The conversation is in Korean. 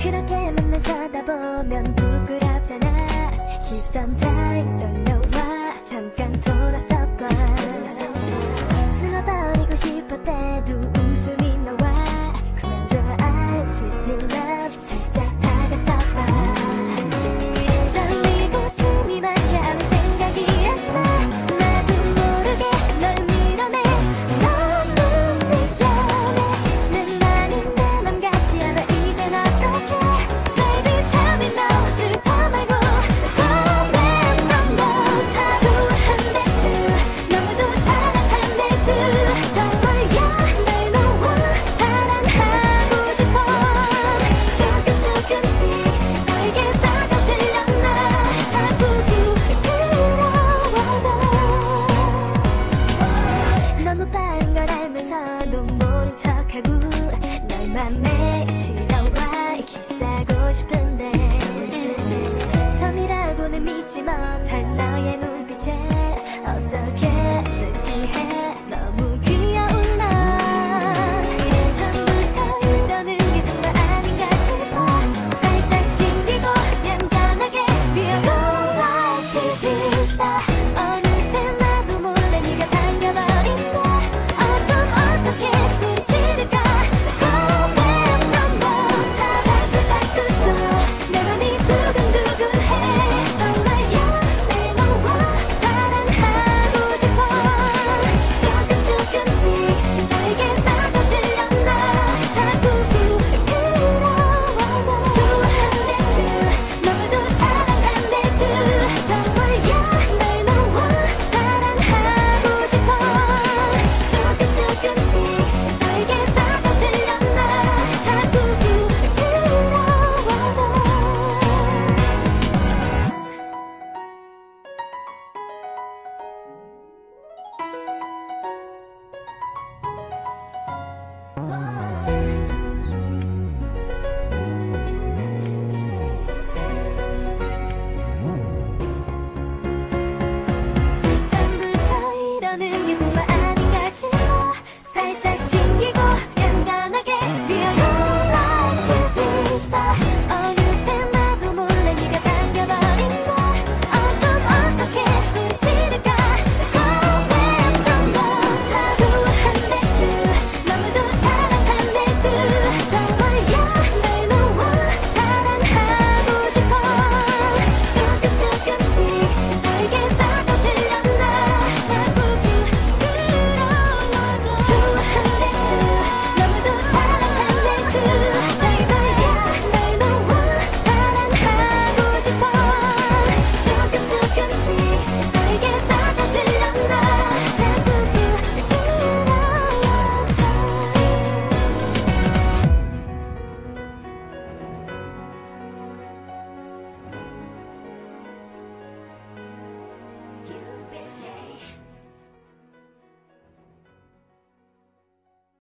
그렇게 만나자다 보면 부끄럽잖아. Give some time 널 놓아 잠깐 돌아서 봐 맘에 들어와 키스하고 싶은데 처음이라고는 믿지 못할 나. It's